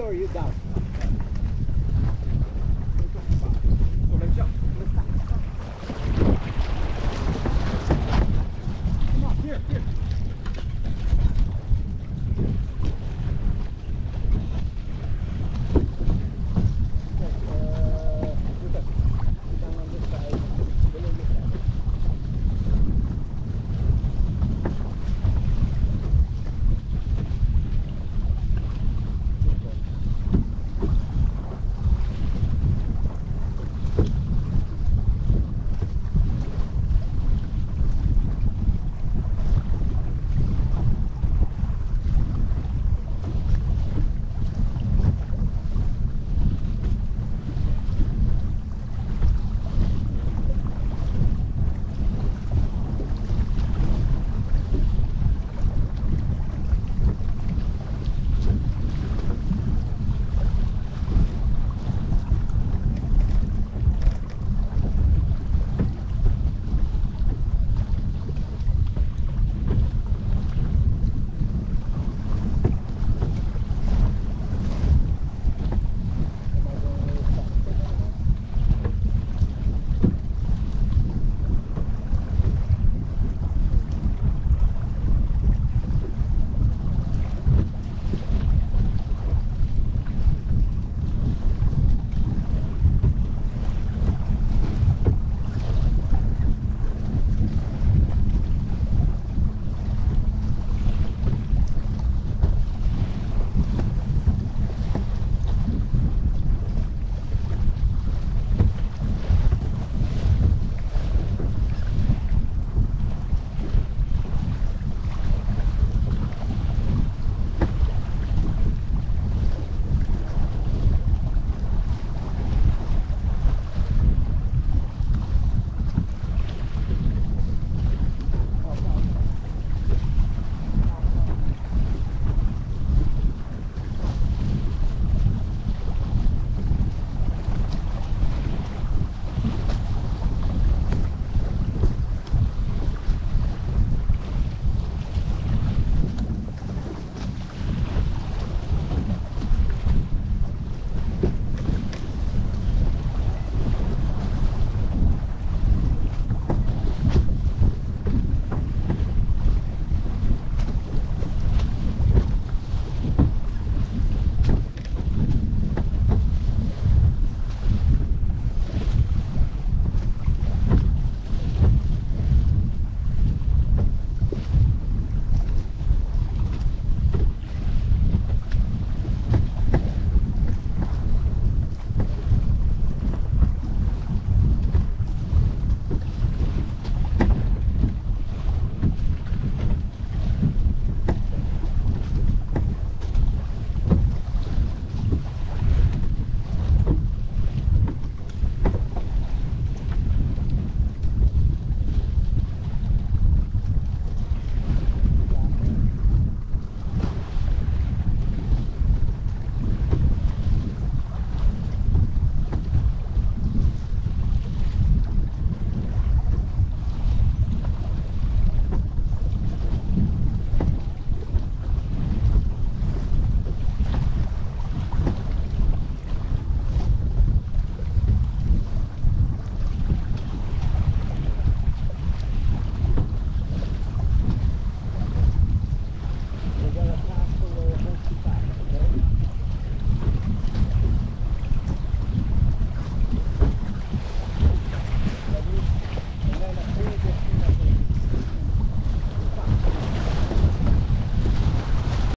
or you down?